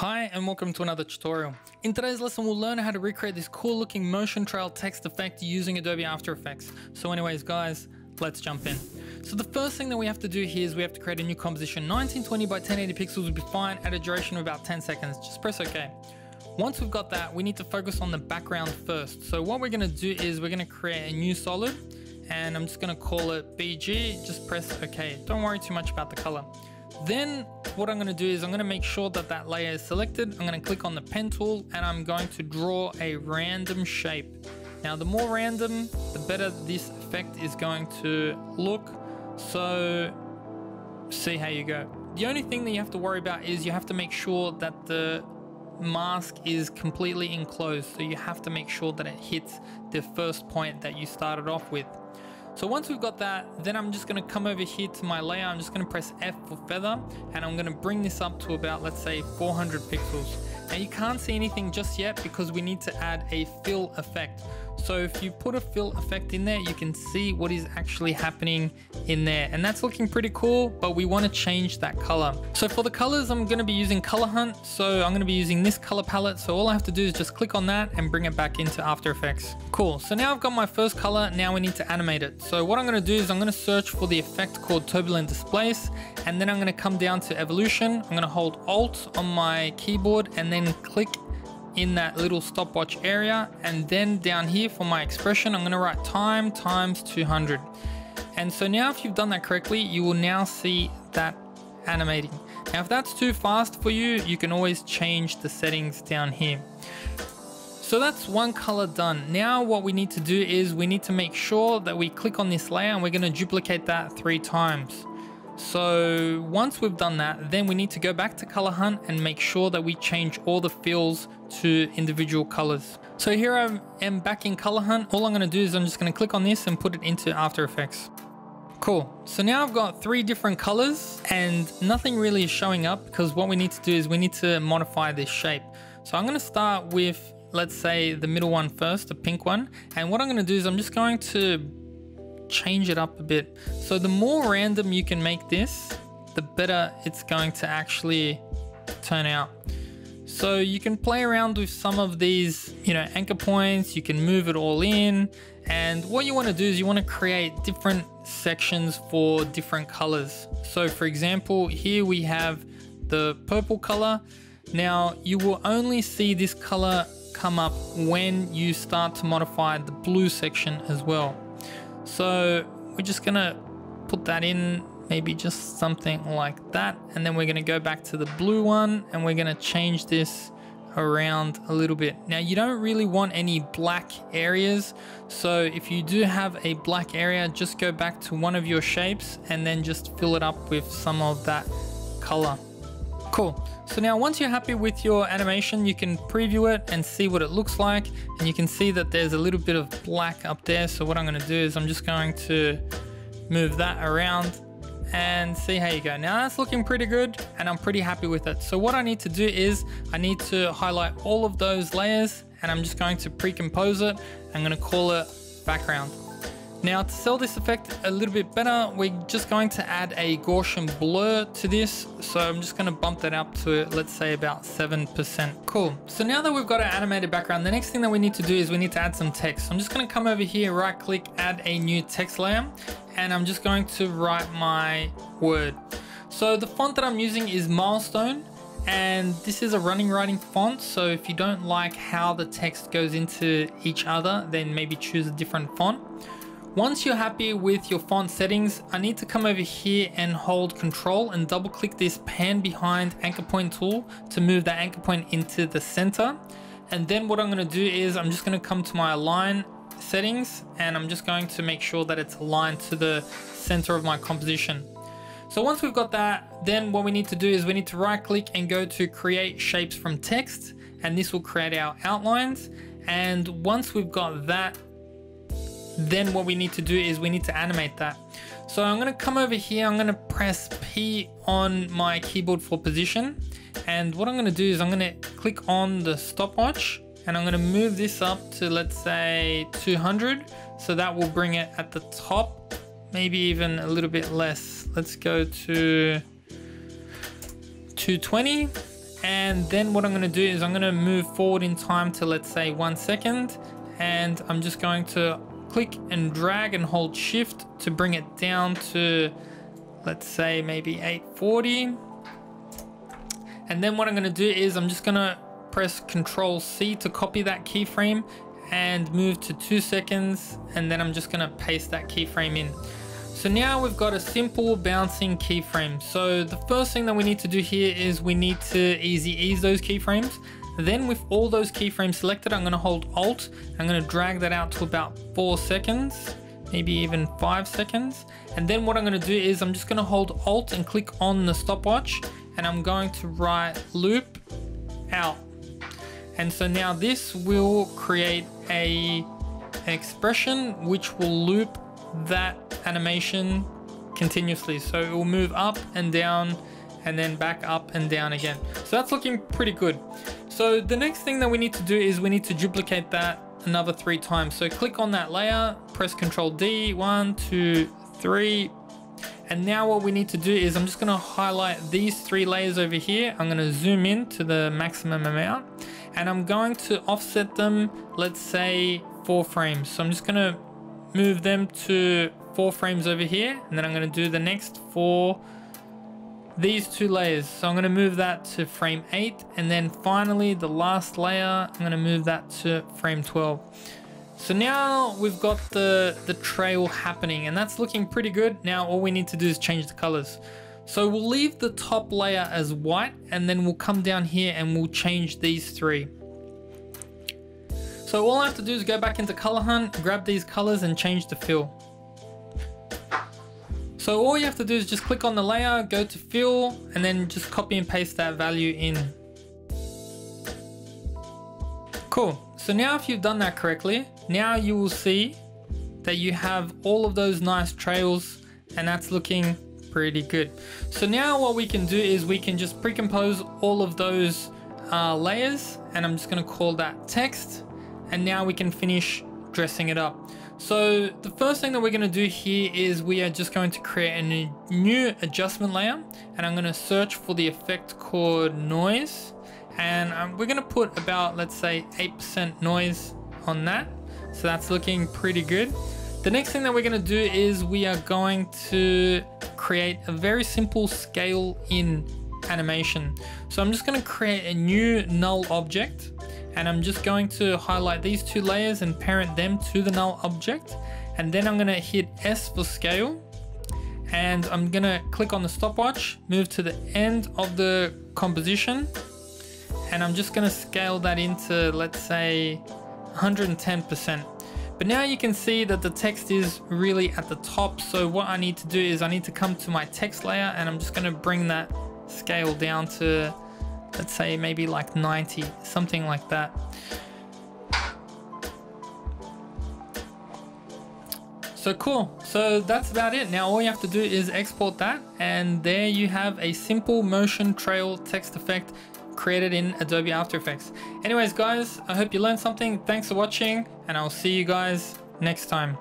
Hi and welcome to another tutorial. In today's lesson we'll learn how to recreate this cool looking motion trail text effect using Adobe After Effects. So anyways guys, let's jump in. So the first thing that we have to do here is we have to create a new composition. 1920 by 1080 pixels would be fine at a duration of about 10 seconds. Just press OK. Once we've got that, we need to focus on the background first. So what we're going to do is we're going to create a new solid and I'm just going to call it BG. Just press OK. Don't worry too much about the color. Then what I'm going to do is I'm going to make sure that that layer is selected. I'm going to click on the pen tool and I'm going to draw a random shape. Now the more random, the better this effect is going to look. So see how you go. The only thing that you have to worry about is you have to make sure that the mask is completely enclosed. So you have to make sure that it hits the first point that you started off with. So once we've got that, then I'm just gonna come over here to my layer. I'm just gonna press F for feather and I'm gonna bring this up to about, let's say 400 pixels. Now you can't see anything just yet because we need to add a fill effect. So if you put a fill effect in there, you can see what is actually happening in there. And that's looking pretty cool, but we want to change that color. So for the colors, I'm going to be using Color Hunt. So I'm going to be using this color palette. So all I have to do is just click on that and bring it back into After Effects. Cool. So now I've got my first color. Now we need to animate it. So what I'm going to do is I'm going to search for the effect called Turbulent Displace. And then I'm going to come down to Evolution. I'm going to hold Alt on my keyboard and then click in that little stopwatch area. And then down here for my expression, I'm gonna write time times 200. And so now if you've done that correctly, you will now see that animating. Now, if that's too fast for you, you can always change the settings down here. So that's one color done. Now what we need to do is we need to make sure that we click on this layer and we're gonna duplicate that three times. So once we've done that, then we need to go back to color hunt and make sure that we change all the fills to individual colors. So here I am back in color hunt. All I'm gonna do is I'm just gonna click on this and put it into After Effects. Cool. So now I've got three different colors and nothing really is showing up because what we need to do is we need to modify this shape. So I'm gonna start with, let's say the middle one first, the pink one. And what I'm gonna do is I'm just going to change it up a bit. So the more random you can make this, the better it's going to actually turn out. So you can play around with some of these, you know, anchor points, you can move it all in. And what you want to do is you want to create different sections for different colors. So for example, here we have the purple color. Now you will only see this color come up when you start to modify the blue section as well. So we're just gonna put that in, maybe just something like that. And then we're gonna go back to the blue one and we're gonna change this around a little bit. Now you don't really want any black areas. So if you do have a black area, just go back to one of your shapes and then just fill it up with some of that color. Cool. So now once you're happy with your animation, you can preview it and see what it looks like. And you can see that there's a little bit of black up there. So what I'm gonna do is I'm just going to move that around and see how you go. Now that's looking pretty good and I'm pretty happy with it. So what I need to do is I need to highlight all of those layers and I'm just going to pre-compose it. I'm gonna call it background. Now to sell this effect a little bit better, we're just going to add a Gaussian blur to this. So I'm just gonna bump that up to let's say about 7%. Cool. So now that we've got our animated background, the next thing that we need to do is we need to add some text. So I'm just gonna come over here, right click, add a new text layer, and I'm just going to write my word. So the font that I'm using is Milestone and this is a running writing font so if you don't like how the text goes into each other then maybe choose a different font once you're happy with your font settings, I need to come over here and hold control and double click this pan behind anchor point tool to move that anchor point into the center. And then what I'm gonna do is I'm just gonna come to my align settings and I'm just going to make sure that it's aligned to the center of my composition. So once we've got that, then what we need to do is we need to right click and go to create shapes from text and this will create our outlines. And once we've got that then what we need to do is we need to animate that. So I'm gonna come over here, I'm gonna press P on my keyboard for position. And what I'm gonna do is I'm gonna click on the stopwatch and I'm gonna move this up to let's say 200. So that will bring it at the top, maybe even a little bit less. Let's go to 220 And then what I'm gonna do is I'm gonna move forward in time to let's say one second. And I'm just going to click and drag and hold shift to bring it down to, let's say maybe 840. And then what I'm gonna do is I'm just gonna press Control C to copy that keyframe and move to two seconds. And then I'm just gonna paste that keyframe in. So now we've got a simple bouncing keyframe. So the first thing that we need to do here is we need to easy ease those keyframes. Then with all those keyframes selected, I'm gonna hold Alt. I'm gonna drag that out to about four seconds, maybe even five seconds. And then what I'm gonna do is I'm just gonna hold Alt and click on the stopwatch and I'm going to write loop out. And so now this will create a expression which will loop that animation continuously. So it will move up and down and then back up and down again. So that's looking pretty good. So the next thing that we need to do is we need to duplicate that another three times. So click on that layer, press Control D, one, two, three. And now what we need to do is I'm just gonna highlight these three layers over here. I'm gonna zoom in to the maximum amount and I'm going to offset them, let's say four frames. So I'm just gonna move them to four frames over here and then I'm going to do the next four these two layers. So I'm going to move that to frame 8 and then finally the last layer I'm going to move that to frame 12 so now we've got the the trail happening and that's looking pretty good. Now all we need to do is change the colors. So we'll leave the top layer as white and then we'll come down here and we'll change these three. So all I have to do is go back into color hunt, grab these colors and change the fill. So all you have to do is just click on the layer, go to fill, and then just copy and paste that value in. Cool. So now if you've done that correctly, now you will see that you have all of those nice trails and that's looking pretty good. So now what we can do is we can just pre-compose all of those uh, layers and I'm just gonna call that text and now we can finish dressing it up. So the first thing that we're going to do here is we are just going to create a new adjustment layer and I'm going to search for the effect called noise and um, we're going to put about let's say 8% noise on that. So that's looking pretty good. The next thing that we're going to do is we are going to create a very simple scale in animation. So I'm just going to create a new null object and I'm just going to highlight these two layers and parent them to the null object and then I'm going to hit S for scale and I'm going to click on the stopwatch move to the end of the composition and I'm just going to scale that into let's say 110% but now you can see that the text is really at the top so what I need to do is I need to come to my text layer and I'm just going to bring that scale down to let's say maybe like 90, something like that. So cool. So that's about it. Now all you have to do is export that and there you have a simple motion trail text effect created in Adobe After Effects. Anyways guys, I hope you learned something. Thanks for watching and I'll see you guys next time.